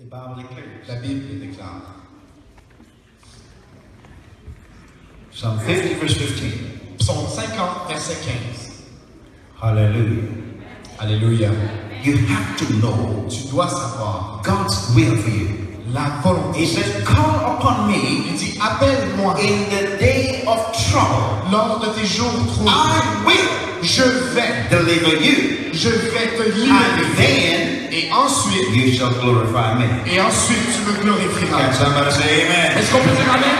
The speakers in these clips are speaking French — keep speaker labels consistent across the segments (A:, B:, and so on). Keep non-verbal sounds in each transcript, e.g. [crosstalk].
A: Declares.
B: La Bible le déclare.
A: Psalm 50, verse 15.
B: Psaume 50, verset 15.
A: Hallelujah.
B: Alléluia.
A: You have to know
B: Tu dois savoir
A: God's will for you.
B: la volonté.
A: He says, Call upon me
B: Il dit, appelle-moi
A: in the day of trouble.
B: lors de tes jours troubles.
A: I will
B: Je vais,
A: deliver you,
B: je vais te
A: and
B: libérer.
A: then
B: Et ensuite,
A: you shall glorify me.
B: et ensuite tu me
A: Can
B: glorifieras.
A: somebody say amen?
B: Est-ce qu'on peut dire Amen?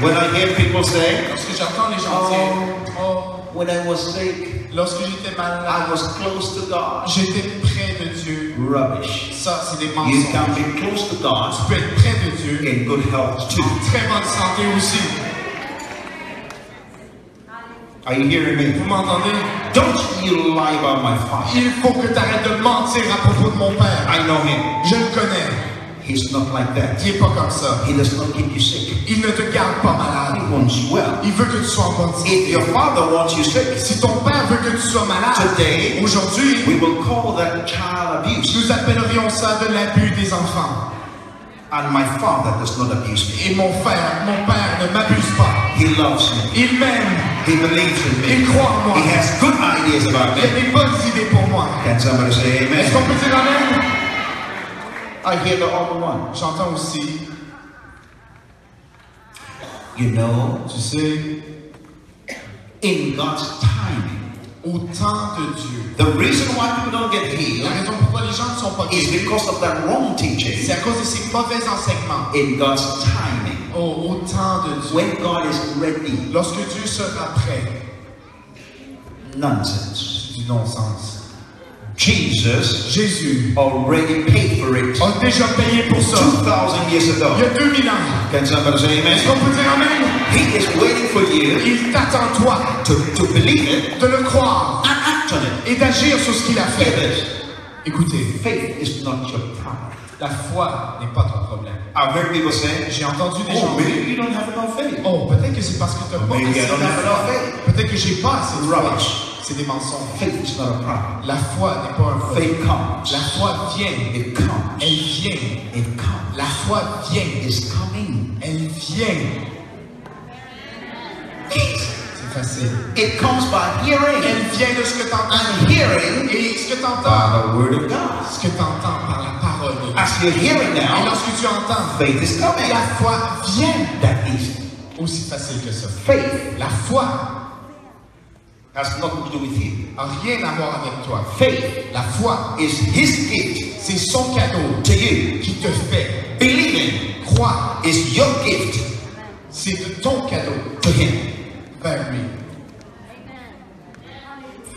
A: When I hear people say,
B: Lorsque j'entends les gens dire, oh,
A: When I was sick,
B: lorsque j'étais
A: I
B: malade,
A: was close to God.
B: j'étais près de Dieu.
A: Rubbish.
B: Ça, c'est des
A: You
B: mensonges.
A: can be close to God
B: Tu peux être près de Dieu,
A: in good health too.
B: en très bonne santé aussi.
A: Are you hearing
B: Vous
A: me?
B: m'entendez?
A: Don't you lie about my father.
B: Il faut que tu arrêtes de mentir à propos de mon père.
A: I know him.
B: Je le connais.
A: He's not like that.
B: Il n'est pas comme ça.
A: He does not keep you sick.
B: Il ne te garde pas
A: He
B: malade.
A: wants you well.
B: Il veut que tu sois en bonne santé.
A: If your father wants you sick,
B: Si ton père veut que tu sois malade,
A: Today,
B: aujourd'hui,
A: we will call that child abuse.
B: nous appellerions ça de l'abus des enfants.
A: And my father does not abuse me.
B: Et mon frère, mon père ne m'abuse pas.
A: He loves me.
B: Il m'aime.
A: He believes in
B: Il
A: me.
B: croit en moi.
A: He has good ideas about
B: Il a
A: me.
B: des bonnes idées pour moi.
A: Can somebody say
B: Est-ce qu'on
A: amen?
B: peut dire Amen?
A: I hear the other one.
B: J'entends aussi,
A: You know,
B: tu sais,
A: in God's timing,
B: au temps de Dieu.
A: the reason why people don't get
B: La
A: healed
B: raison pourquoi les gens ne sont pas
A: is because of that wrong
B: c'est
A: teaching
B: à cause de ces mauvais enseignements.
A: in God's timing.
B: Au, au temps de Dieu.
A: When God is ready,
B: Lorsque Dieu sera prêt,
A: nonsense.
B: du non-sens.
A: Jesus
B: Jésus
A: already paid for it
B: a déjà payé pour ça.
A: 2,000 years
B: Il y
A: ago.
B: a 2000 ans.
A: Can somebody say
B: Est-ce
A: amen?
B: qu'on peut dire Amen?
A: He is waiting for you
B: Il t'attend toi
A: to, to believe it
B: de le croire
A: and act on it.
B: et d'agir sur ce qu'il a fait. Écoutez,
A: Faith is not your problem.
B: La foi n'est pas ton problème.
A: I've heard people say,
B: J'ai entendu des
A: oh,
B: gens dire,
A: you don't have enough faith.
B: oh, peut-être que c'est parce que tu n'as pas assez de foi. Peut-être que j'ai pas assez de foi. C'est des mensonges.
A: Faith is not a problem.
B: La foi n'est pas un problème.
A: Faith comes.
B: La foi vient.
A: It comes.
B: Elle vient.
A: It comes.
B: La foi vient.
A: It's coming.
B: Elle vient. C'est facile.
A: It comes by hearing
B: Elle vient de ce que tu entends.
A: and hearing
B: Et ce que tu entends,
A: by the word of God.
B: ce que tu entends par la parole de Dieu.
A: As you're hearing
B: Et
A: now,
B: lorsque tu entends,
A: faith is coming.
B: la foi vient.
A: That is
B: Aussi facile que ça.
A: faith
B: La foi
A: has nothing to do with you.
B: n'a rien à voir avec toi.
A: Faith
B: La foi,
A: is his gift
B: c'est son cadeau
A: to you.
B: qui te fait
A: Believing
B: croire.
A: is your gift
B: C'est ton cadeau
A: to him.
B: vers lui.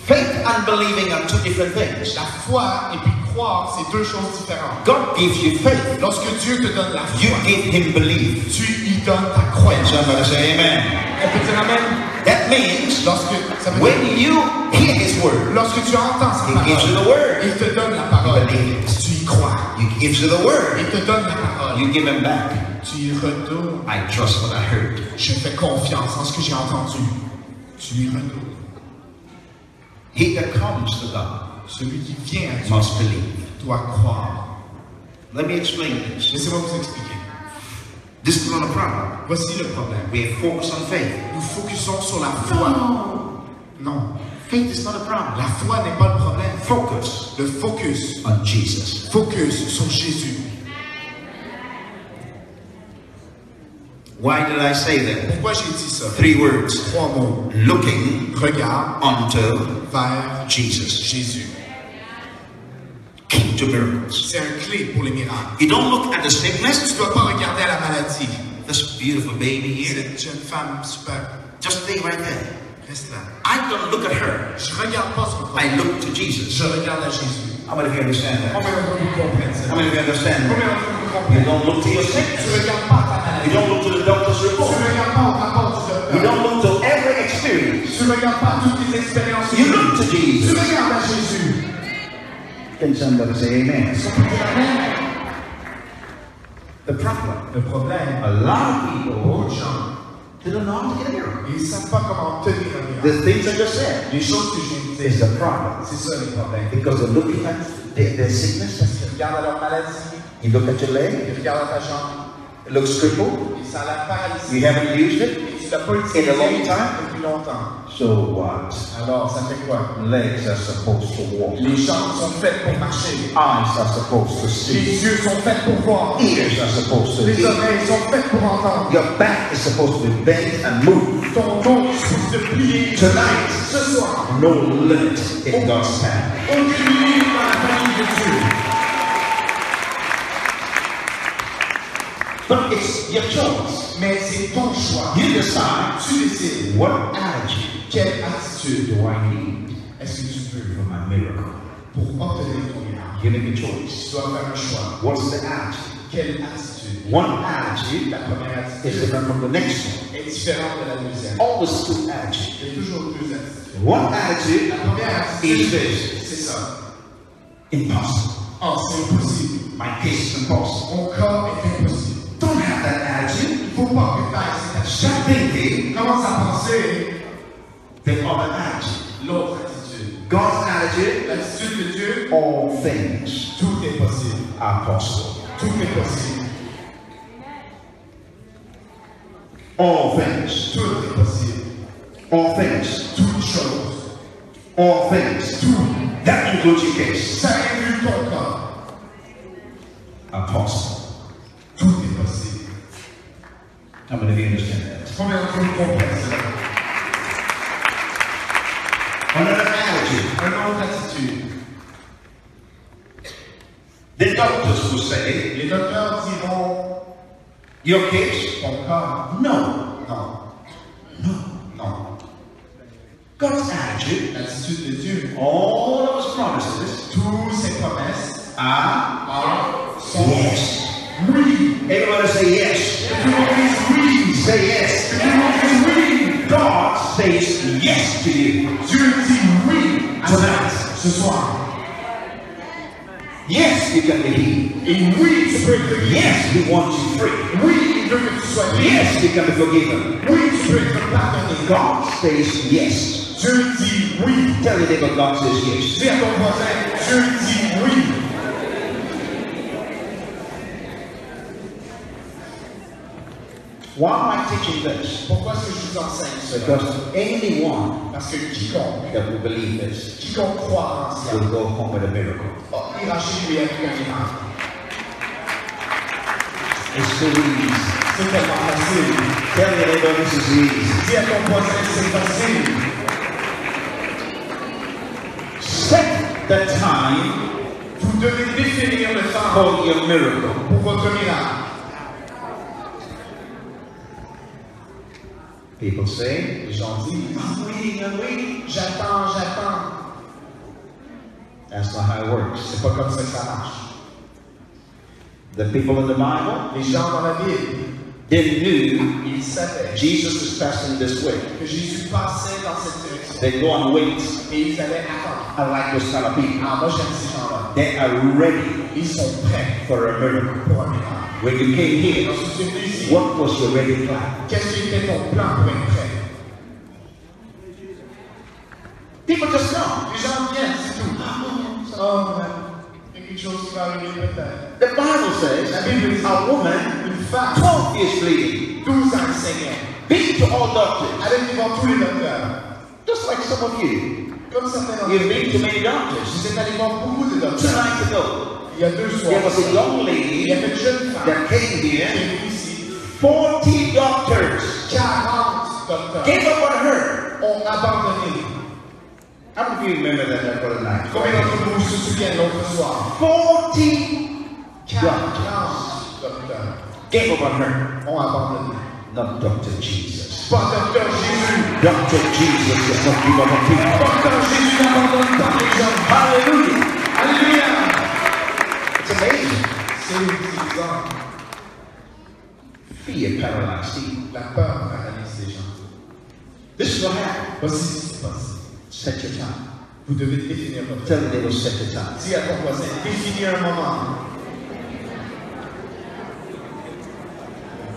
A: Faith and believing are two different things.
B: La foi et puis croire, c'est deux choses différentes.
A: God gives you faith.
B: Lorsque Dieu te donne la
A: You
B: foi,
A: give him belief.
B: tu lui donnes ta croyance.
A: Somebody say amen.
B: On peut dire Amen.
A: That means
B: Lorsque, ça veut dire,
A: when you hear his word,
B: lorsque tu entends sa
A: he gives you
B: parole,
A: the word.
B: il te donne la parole.
A: Believe it.
B: Tu y crois.
A: He gives you the word.
B: Il te donne la parole.
A: You give him back.
B: Tu y retournes.
A: I trust what I heard.
B: Je fais confiance en ce que j'ai entendu. Tu y retournes.
A: He that comes to God
B: Celui qui vient à Dieu
A: must believe.
B: doit croire.
A: Let me explain this.
B: Laissez-moi vous expliquer.
A: This is not a problem.
B: Voici le problème.
A: We are focused on faith.
B: Nous focusons sur la foi. Non.
A: Faith is not a problem.
B: La foi n'est pas le problème.
A: Focus
B: Le focus.
A: on Jesus.
B: Focus sur Jésus.
A: Why did I say that?
B: Pourquoi j'ai dit ça?
A: Three words.
B: Trois mots.
A: Looking
B: Regarde
A: unto
B: vers
A: Jesus.
B: Jésus.
A: To miracles.
B: C'est un clé pour les miracles.
A: You don't look at the sickness.
B: Tu dois pas regarder à la maladie.
A: This beautiful baby here.
B: Cette jeune femme super.
A: Just stay right there.
B: Reste là.
A: I don't look at her.
B: Je regarde pas son corps.
A: I look to Jesus.
B: Je regarde à Jésus.
A: How many of you understand that?
B: Combien vous comprennent ça?
A: How many of you understand that?
B: vous
A: You don't look to your
B: Tu
A: sickness.
B: regardes pas ta
A: You don't look to the doctor's
B: Tu
A: report.
B: regardes pas au rapport du
A: You don't look to every experience.
B: Tu regardes pas toutes les expériences.
A: You look to
B: Tu
A: Jesus.
B: regardes à Jésus.
A: Can somebody say amen?
B: Est-ce qu'on peut dire Amen?
A: The problem.
B: Le problème,
A: A lot of people
B: beaucoup de gens,
A: they don't know how to get a miracle.
B: ils savent pas comment obtenir un miracle.
A: The things I just said
B: Les choses que de
A: is the problem.
B: c'est ça le problème.
A: Because they're looking at their, their sickness.
B: Ils regardent à leur maladie,
A: You look at your leg,
B: ils regardent ta jambe,
A: it looks crippled.
B: et ça a l'air paralysé.
A: You haven't used it.
B: Et tu l'as pas
A: In a long time?
B: depuis longtemps.
A: So what?
B: Alors, ça fait quoi?
A: Legs are supposed to walk.
B: Les jambes sont faites pour marcher.
A: Eyes are supposed to see.
B: Les yeux sont faits pour voir.
A: Ears are supposed to
B: Les
A: hear.
B: oreilles sont faites pour entendre.
A: Your back is supposed to be bent and move.
B: Ton dos est supposé plier.
A: Tonight,
B: Ce soir,
A: no limit in God's plan.
B: aucune limite dans la famille de Dieu.
A: But it's your choice.
B: Mais c'est ton choix.
A: You decide
B: Tu décides.
A: what attitude
B: Quelle attitude
A: do I need?
B: Est-ce que tu veux
A: for my miracle?
B: pour obtenir ton miracle?
A: You make a choice.
B: Tu dois faire un choix.
A: What's the attitude?
B: Quelle attitude?
A: One attitude
B: La première
A: is different from the next one.
B: est différente de la deuxième.
A: Always two attitudes.
B: Il y a toujours deux attitudes.
A: One attitude
B: La première
A: is this
B: c'est ça.
A: impossible.
B: Oh, c'est impossible.
A: My case is impossible.
B: Mon corps est impossible.
A: Don't have that attitude.
B: Il ne faut pas que tu aies cette
A: thinking
B: Commence à penser?
A: The other attitude.
B: l'autre attitude.
A: God's attitude,
B: L'attitude de Dieu,
A: all things
B: tout est possible.
A: are possible.
B: Tout est possible.
A: All things,
B: Tout est possible.
A: all things,
B: Toute chose.
A: all things.
B: Tout.
A: That includes your case.
B: Ça inclut ton corps.
A: Are How many of you understand that?
B: Combien d'entre vous comprennent cela?
A: Another attitude.
B: Un autre attitude.
A: The doctors will say,
B: Les docteurs diront
A: your case?
B: ton corps.
A: No.
B: Non.
A: No.
B: Non.
A: God's attitude,
B: L'attitude de Dieu.
A: all those promises
B: Toutes ces promesses
A: are
B: are sont
A: yes.
B: oui.
A: Everybody say yes. Say yes.
B: Que tout le monde dise oui.
A: God says yes to you.
B: Dieu dit oui
A: Tonight.
B: ce soir.
A: Yes, you can be healed.
B: Et oui, tu peux être.
A: Yes, He wants you free.
B: Oui, il veut que tu sois.
A: Yes, you can be forgiven.
B: Oui, tu peux être pardonné.
A: God says yes.
B: Dieu dit oui.
A: Tell your neighbor God says yes.
B: Dis à ton voisin, Dieu dit oui.
A: Why am I teaching this?
B: Pourquoi est-ce que je vous enseigne cela?
A: Because anyone
B: Parce que quiconque,
A: that will believe this
B: quiconque croit en cela,
A: will go home with a miracle.
B: Oh, ira chez lui avec un miracle.
A: It's so easy.
B: C'est tellement facile.
A: Tell your neighbor this is easy.
B: Dis à ton voisin, c'est facile.
A: Set the time
B: Vous devez définir le temps
A: for your miracle.
B: pour votre miracle.
A: People say,
B: Les gens disent,
A: I'm waiting, I'm waiting.
B: j'attends, j'attends.
A: That's not how it works.
B: C'est pas comme ça que ça marche.
A: The people in the Bible,
B: Les gens dans la Bible,
A: they knew
B: ils savaient
A: Jesus was passing this way.
B: que Jésus passait dans cette direction.
A: They go and wait.
B: Et ils allaient attendre.
A: I like those kind of people.
B: Ah, moi j'aime ces gens-là.
A: They are ready
B: Ils sont prêts
A: for a miracle.
B: pour un miracle.
A: When you came here,
B: lorsque tu es venu ici,
A: what was your ready plan?
B: qu'est-ce qui était plan pour être?
A: People just come.
B: Les gens viennent, c'est tout. Oh, ben, il y a quelque chose qui va arriver peut-être.
A: The Bible says
B: La Bible dit,
A: a woman,
B: une femme,
A: 12 years bleeding,
B: 12 ans saignait,
A: been to all doctors,
B: allait devant tous les docteurs.
A: just like some of you.
B: Comme certains d'entre
A: You've been to many doctors.
B: Vous êtes allé voir beaucoup de
A: Two
B: docteurs.
A: nights ago,
B: Il y a deux
A: there was a young lady
B: avait une jeune femme
A: that came here, 40 doctors
B: 40 docteurs
A: gave up on her.
B: Oh, abandonné.
A: How many of you remember that that other night?
B: Combien d'entre vous se souviennent l'autre soir
A: 40
B: 40 docteurs
A: gave up on her.
B: Oh, ont abandonné.
A: Not Dr. Jesus.
B: Pas docteur Jésus.
A: Dr. Jesus does not give up on people.
B: Docteur Jésus n'abandonne pas les gens.
A: Hallelujah.
B: Alléluia. C'est.
A: Fear paralyzed.
B: La peur paralyse les gens.
A: This is what happened.
B: Voici ce qui se passe.
A: Set your time.
B: Vous devez définir votre
A: Tell the neighbor, set your time.
B: Dis à ton voisin, définis un moment.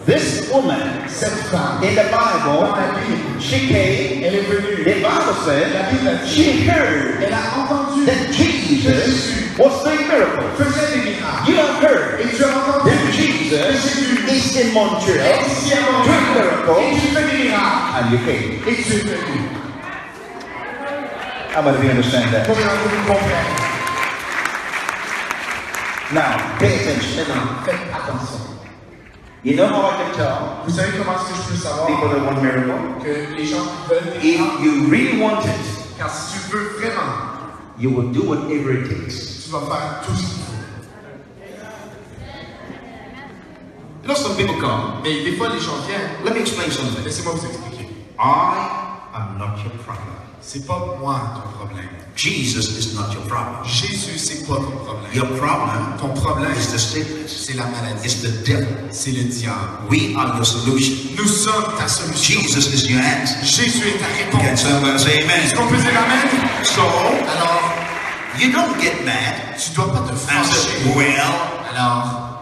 A: This woman
B: Cette femme,
A: in the
B: dans
A: Bible,
B: la Bible,
A: she came,
B: elle est
A: the
B: venue.
A: Bible
B: La
A: said,
B: Bible a dit,
A: she heard
B: elle a entendu
A: that Jesus Jesus was doing miracles.
B: faisait des
A: is in Montreal doing miracles, and you came.
B: Et tu es venu.
A: How many of you understand that?
B: Combien d'entre vous comprennent?
A: Now, pay attention.
B: Maintenant, faites attention.
A: You know how I can tell
B: Vous savez comment est-ce que je peux savoir
A: people that want miracle?
B: que les gens veulent
A: If you really want it,
B: car si tu veux vraiment,
A: you will do whatever it takes.
B: tu vas faire tout ce
A: You know, some people come.
B: Mais des fois, les gens viennent.
A: Let me explain something.
B: Laissez-moi vous expliquer.
A: I am not your problem.
B: C'est pas moi ton problème.
A: Jesus is not your problem.
B: Jésus, c'est pas ton problème.
A: Your problem
B: Ton problème,
A: is the sickness.
B: c'est la maladie.
A: It's the devil.
B: C'est le diable.
A: We are your solution.
B: Nous sommes ta solution.
A: Jesus is your answer.
B: Jésus est ta
A: Can
B: réponse.
A: someone say
B: Est-ce
A: amen?
B: qu'on peut dire Amen?
A: So,
B: Alors,
A: you don't get mad
B: tu dois pas te fâcher.
A: say, well,
B: Alors,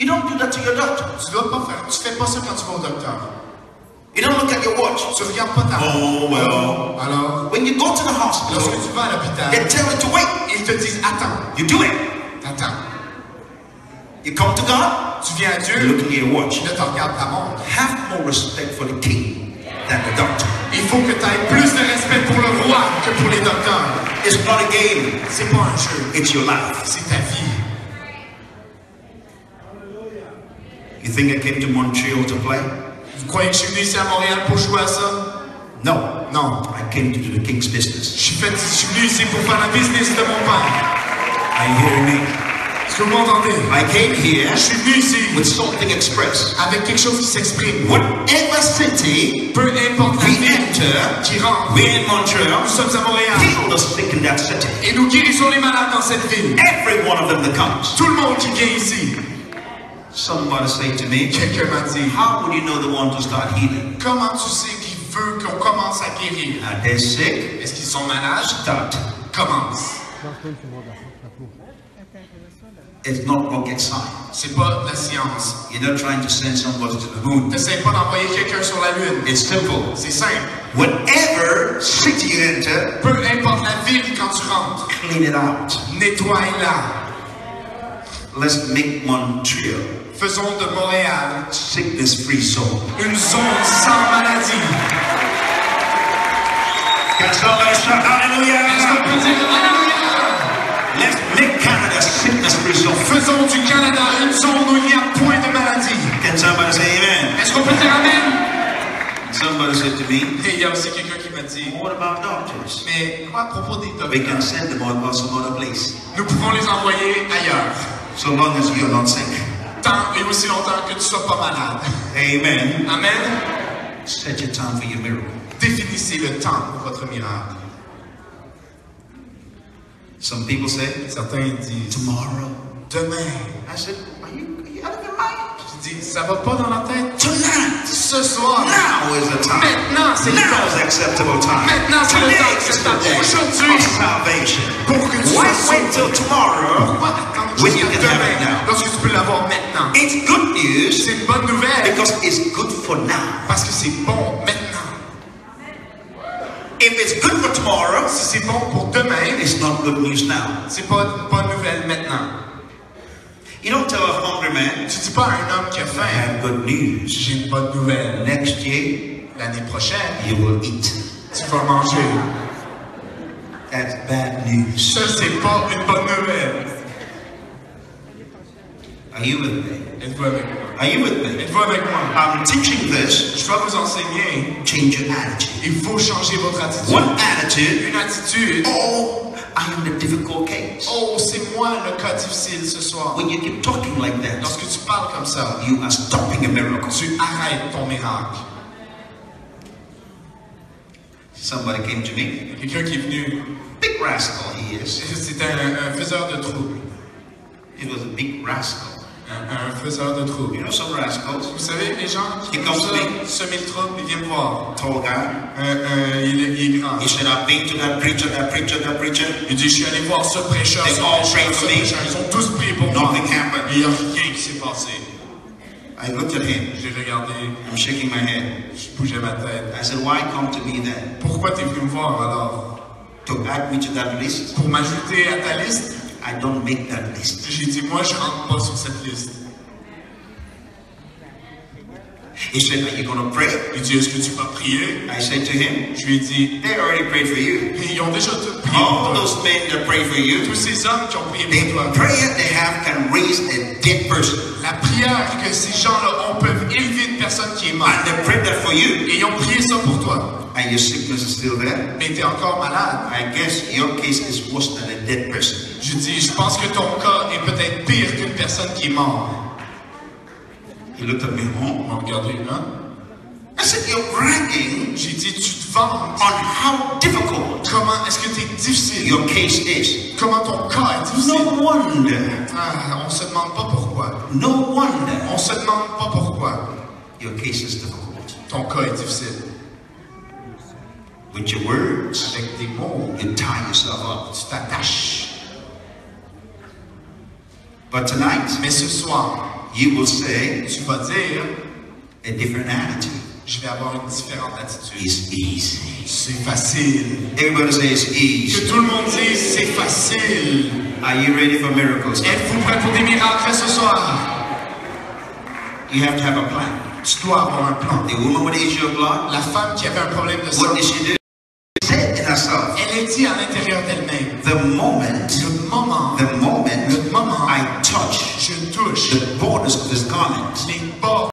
A: you don't do that to your doctor.
B: tu dois pas faire. Tu fais pas ça quand tu vas au docteur.
A: You don't look at your watch.
B: Tu regardes pas ta
A: Oh, well.
B: Alors,
A: When you go to the hospital,
B: lorsque tu vas à l'hôpital,
A: they tell you to wait.
B: ils te disent attends,
A: You do it.
B: attends.
A: You come to God,
B: Tu viens à
A: you
B: Dieu,
A: look at your watch.
B: tu regardes ta montre.
A: Have more respect for the king than the doctor.
B: Il faut que tu aies plus de respect pour le roi que pour les docteurs.
A: It's not a game,
B: C'est pas un jeu,
A: it's your life.
B: c'est ta vie.
A: You think I came to Montreal to play?
B: Vous croyez que je suis venu ici à Montréal pour jouer à ça?
A: No.
B: Non.
A: I came to do the king's business.
B: Je suis, fait, je suis venu ici pour faire la business de mon père.
A: Are you hearing me?
B: Est-ce que vous m'entendez?
A: I came here
B: Je suis venu ici
A: with something express.
B: avec quelque chose qui s'exprime.
A: Whatever city
B: Peu importe la
A: we
B: ville
A: enter,
B: qui rentre,
A: we're in Montreal,
B: nous sommes à Montréal
A: heal the sick in that city.
B: et nous guérissons les malades dans cette ville.
A: Every one of them that comes.
B: Tout le monde qui vient ici.
A: Somebody say to me, how would you know the one to start healing?
B: comment tu sais qu'il veut qu'on commence à guérir?
A: Are they sick?
B: Est-ce qu'ils sont malades?
A: Start.
B: Commence.
A: It's not rocket science.
B: C'est pas la science.
A: You're not trying to send somebody to the moon.
B: N'essaie pas d'envoyer quelqu'un sur la lune.
A: It's simple.
B: C'est simple.
A: Whatever city you enter,
B: Peu importe la ville quand tu rentres,
A: clean it out.
B: nettoie-la.
A: Let's make Montreal
B: Faisons de Montréal
A: sickness-free zone.
B: une zone sans maladie.
A: Can somebody shout
B: Est-ce qu'on peut dire Alléluia?
A: Let's make Canada sickness-free zone.
B: Faisons du Canada une zone où il n'y a point de maladie.
A: Can somebody say amen?
B: Est-ce qu'on peut dire Amen?
A: Somebody said to me,
B: Et il y a aussi quelqu'un qui m'a dit,
A: what about doctors?
B: mais quoi à propos des
A: We can
B: docteurs?
A: send them out some other place.
B: Nous pouvons les envoyer ailleurs.
A: So long as you're not sick.
B: Tant et aussi longtemps que tu ne sois pas malade.
A: Amen.
B: Amen.
A: Set your time for your miracle.
B: Définissez le temps pour votre miracle.
A: Some people say,
B: Certains disent,
A: tomorrow.
B: demain.
A: I said, are you, are you out of your mind?
B: Je dis, ça va pas dans la tête?
A: Tonight.
B: Ce soir.
A: Now is the time.
B: Maintenant, c'est le
A: Now
B: temps.
A: is the acceptable time.
B: Maintenant, c'est le temps
A: is
B: acceptable. Aujourd'hui.
A: salvation.
B: Pour que tu
A: Why
B: sois
A: wait till tomorrow
B: Pourquoi attendre
A: when
B: jusqu'à demain?
A: now?
B: lorsque tu peux l'avoir maintenant?
A: Because it's good for now.
B: parce que c'est bon maintenant.
A: If it's good for tomorrow,
B: Si c'est bon pour demain,
A: it's not good news now.
B: c'est pas une bonne nouvelle maintenant.
A: You don't tell a hungry man,
B: Tu dis pas à un homme qui a
A: I
B: faim,
A: have good news.
B: j'ai une bonne nouvelle.
A: Next year,
B: L'année prochaine,
A: you will eat.
B: tu vas manger.
A: That's bad news.
B: Ça, c'est pas une bonne nouvelle.
A: Are you with me? Are you with me?
B: Êtes-vous avec moi?
A: I'm teaching this.
B: Je dois vous enseigner.
A: Change your attitude.
B: Il faut changer votre attitude.
A: One attitude.
B: Une attitude.
A: Oh, I am the difficult case.
B: Oh, c'est moi le cas difficile ce soir.
A: When you keep talking like that,
B: Lorsque tu parles comme ça,
A: you are stopping a miracle.
B: tu arrêtes ton miracle.
A: Somebody came to me.
B: Quelqu'un qui est venu,
A: Big rascal he is. [laughs]
B: c'était un, un faiseur de troubles.
A: He was a big rascal.
B: Un, un faiseur de
A: You
B: troubles.
A: know some rascals?
B: Vous savez, les gens qui
A: Il
B: font
A: comes
B: ça,
A: to me.
B: semer le trouble, ils viennent me voir.
A: Tall guy.
B: Il, est, il est grand.
A: He said, I've been to that preacher, that preacher, that preacher.
B: Il dit, je suis allé voir ce prêcheur,
A: They
B: ce
A: all
B: prêcheur, ce prêcheur. Ils ont tous prié pour moi.
A: Nothing happened.
B: Et il n'y a rien qui s'est passé.
A: I looked at him.
B: J'ai regardé,
A: I'm shaking my head.
B: je bougeais ma tête.
A: I said, why come to me then?
B: Pourquoi t'es venu me voir alors?
A: to add me to that list?
B: pour m'ajouter à ta liste?
A: I don't make that list.
B: J'ai dit, moi, je rentre pas sur cette liste.
A: He said, Are you going to pray?
B: Il dit, est-ce que tu vas prier?
A: I said to him,
B: Je lui ai dit,
A: They already prayed for you.
B: ils ont déjà tout prié
A: All
B: pour toi.
A: those men that pray for
B: Tous
A: you,
B: ces hommes qui ont prié
A: the
B: pour toi.
A: prayer they have can raise a dead person.
B: La prière que ces gens-là ont peuvent élever une personne qui est morte.
A: And they prayed that for you.
B: Et ils ont prié ça pour toi.
A: And your sickness is still there.
B: Mais tu es encore malade.
A: I guess your case is worse than a dead person.
B: Je dis, je pense que ton cas est peut-être pire qu'une personne qui est morte.
A: He looked at me, oh.
B: m'a regardé, hein?
A: I said, You're bragging
B: J'ai dit, tu te vantes.
A: on how difficult
B: Comment est-ce que tu es difficile?
A: your case is.
B: Comment ton cas est difficile?
A: No wonder.
B: Ah, on se demande pas pourquoi.
A: No wonder
B: On se demande pas pourquoi
A: your case is difficult.
B: ton cas est difficile.
A: With your words,
B: Avec des mots,
A: you tie yourself up.
B: tu t'attaches.
A: But tonight,
B: Mais ce soir,
A: you will say
B: tu vas dire,
A: a different attitude.
B: je vais avoir une différente attitude.
A: It's easy.
B: C'est facile.
A: Everybody say it's easy.
B: Que tout le monde dise, c'est facile.
A: Are you ready for miracles?
B: Êtes-vous prêts pour des miracles ce soir?
A: You have to have a plan.
B: Tu dois avoir un plan.
A: The woman with the issue of blood,
B: La femme qui avait un problème de
A: what
B: sang,
A: did she do? She said in herself,
B: elle est dit à l'intérieur d'elle-même,
A: the moment,
B: le moment,
A: the moment.
B: Le moment,
A: I touch
B: je touche.
A: the borders of this garment,
B: les bords